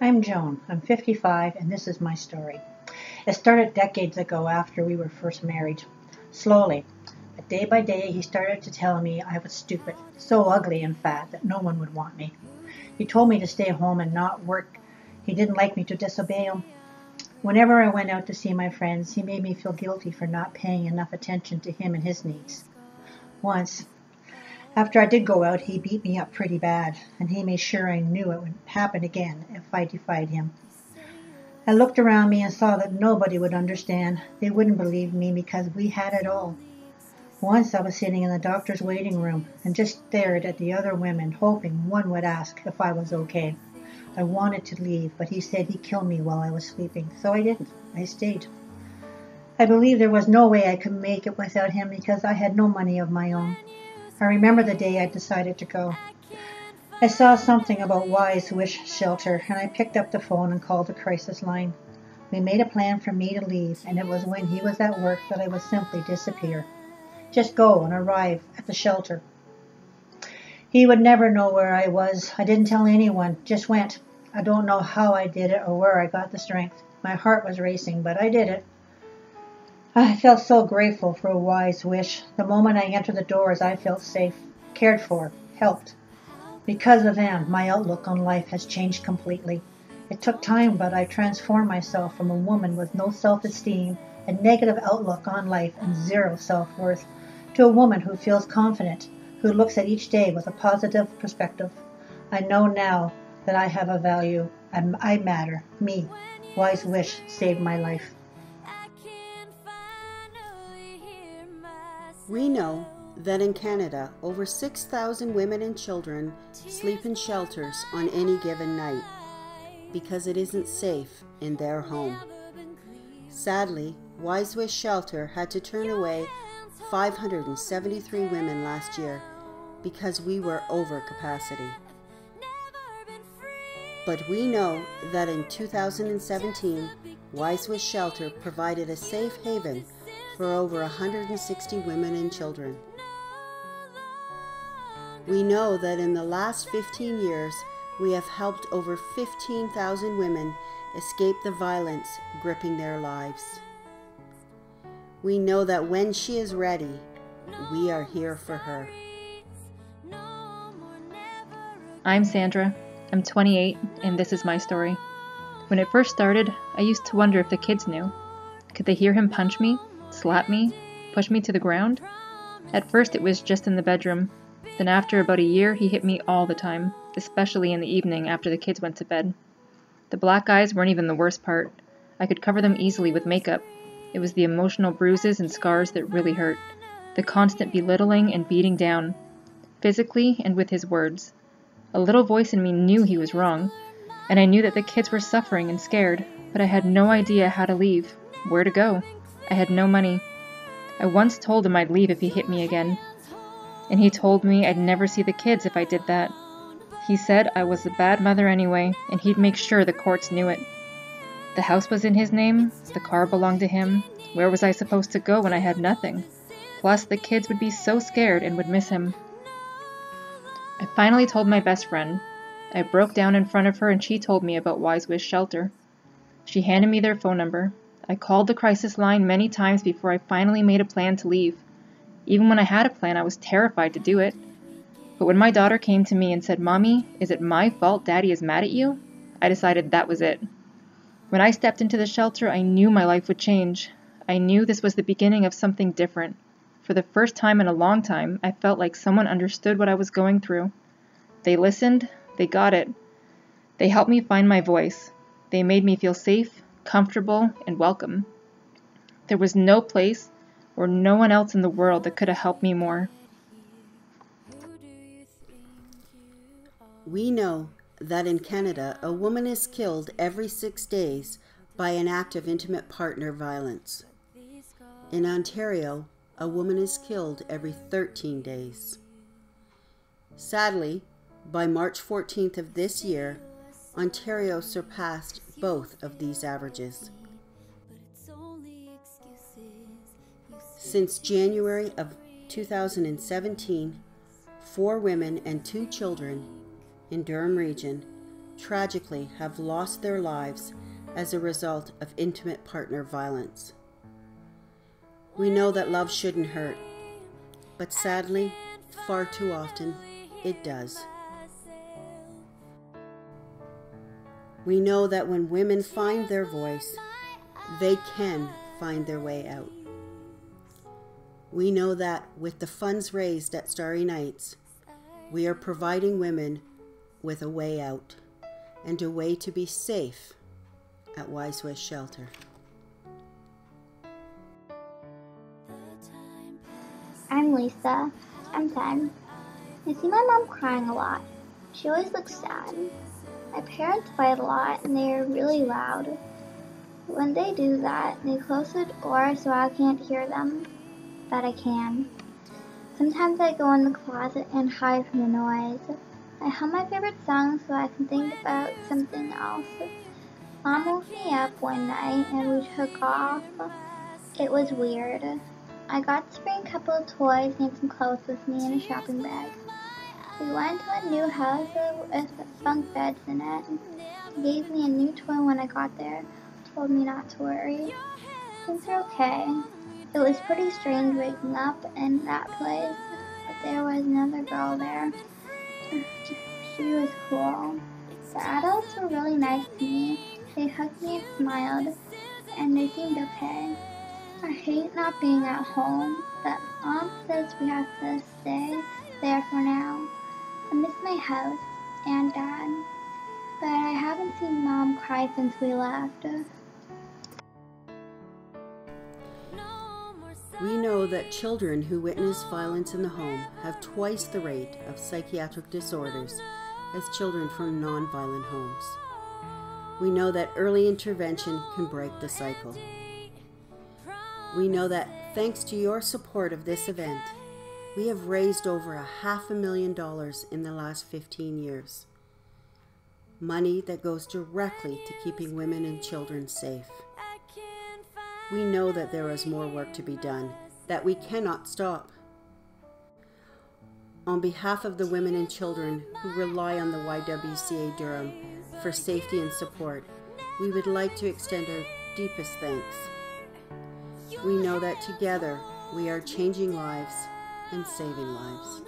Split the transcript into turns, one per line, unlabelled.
I'm Joan. I'm 55, and this is my story. It started decades ago after we were first married. Slowly, but day by day, he started to tell me I was stupid, so ugly and fat that no one would want me. He told me to stay home and not work. He didn't like me to disobey him. Whenever I went out to see my friends, he made me feel guilty for not paying enough attention to him and his needs. Once, after I did go out, he beat me up pretty bad, and he made sure I knew it would happen again if I defied him. I looked around me and saw that nobody would understand. They wouldn't believe me because we had it all. Once I was sitting in the doctor's waiting room and just stared at the other women, hoping one would ask if I was okay. I wanted to leave, but he said he'd kill me while I was sleeping, so I didn't. I stayed. I believe there was no way I could make it without him because I had no money of my own. I remember the day I decided to go. I saw something about Y's WISH Shelter and I picked up the phone and called the crisis line. We made a plan for me to leave, and it was when he was at work that I would simply disappear. Just go and arrive at the shelter. He would never know where I was. I didn't tell anyone, just went. I don't know how I did it or where I got the strength. My heart was racing, but I did it. I felt so grateful for a Y's WISH. The moment I entered the doors, I felt safe, cared for, helped. Because of them, my outlook on life has changed completely. It took time, but I transformed myself from a woman with no self esteem, a negative outlook on life, and zero self worth to a woman who feels confident, who looks at each day with a positive perspective. I know now that I have a value. I matter. Me. Y's WISH saved my life.
We know that in Canada, over 6,000 women and children sleep in shelters on any given night because it isn't safe in their home. Sadly, Y's WISH Shelter had to turn away 573 women last year because we were over capacity. But we know that in 2017, Y's WISH Shelter provided a safe haven for over 160 women and children. We know that in the last 15 years, we have helped over 15,000 women escape the violence gripping their lives. We know that when she is ready, we are here for her.
I'm Sandra. I'm 28, and this is my story. When it first started, I used to wonder if the kids knew. Could they hear him punch me, slap me, push me to the ground? At first, it was just in the bedroom. Then, after about a year, he hit me all the time, especially in the evening after the kids went to bed. The black eyes weren't even the worst part. I could cover them easily with makeup. It was the emotional bruises and scars that really hurt, the constant belittling and beating down, physically and with his words. A little voice in me knew he was wrong, and I knew that the kids were suffering and scared, but I had no idea how to leave, where to go. I had no money. I once told him I'd leave if he hit me again, and he told me I'd never see the kids if I did that. He said I was a bad mother anyway, and he'd make sure the courts knew it. The house was in his name, the car belonged to him. Where was I supposed to go when I had nothing? Plus, the kids would be so scared and would miss him. I finally told my best friend. I broke down in front of her and she told me about Y's WISH Shelter. She handed me their phone number. I called the crisis line many times before I finally made a plan to leave. Even when I had a plan, I was terrified to do it. But when my daughter came to me and said, Mommy, is it my fault Daddy is mad at you? I decided that was it. When I stepped into the shelter, I knew my life would change. I knew this was the beginning of something different. For the first time in a long time, I felt like someone understood what I was going through. They listened, they got it. They helped me find my voice. They made me feel safe, comfortable, and welcome. There was no place or no one else in the world that could have helped me more.
We know that in Canada, a woman is killed every six days by an act of intimate partner violence. In Ontario, a woman is killed every 13 days. Sadly, by March 14th of this year, Ontario surpassed both of these averages. Since January of 2017, four women and two children in Durham Region tragically have lost their lives as a result of intimate partner violence. We know that love shouldn't hurt, but sadly, far too often, it does. We know that when women find their voice, they can find their way out. We know that with the funds raised at Starry Nights, we are providing women with a way out and a way to be safe at Y's WISH Shelter.
I'm Lisa. I'm 10. I see my mom crying a lot. She always looks sad. My parents fight a lot and they are really loud. When they do that, they close the door so I can't hear them, but I can. Sometimes I go in the closet and hide from the noise. I hum my favorite song so I can think about something else. Mom woke me up one night and we took off. It was weird. I got to bring a couple of toys and some clothes with me in a shopping bag. We went to a new house with bunk beds in it. He gave me a new toy when I got there. Told me not to worry. Things are okay. It was pretty strange waking up in that place, but there was another girl there. She was cool. The adults were really nice to me. They hugged me and smiled, and they seemed okay. I hate not being at home, but mom says we have to stay there for now. I miss my house and dad, but I haven't seen mom cry since we left.
We know that children who witness violence in the home have twice the rate of psychiatric disorders as children from nonviolent homes. We know that early intervention can break the cycle. We know that thanks to your support of this event, we have raised over a half a million dollars in the last 15 years. Money that goes directly to keeping women and children safe. We know that there is more work to be done, that we cannot stop. On behalf of the women and children who rely on the YWCA Durham for safety and support, we would like to extend our deepest thanks. We know that together we are changing lives and saving lives.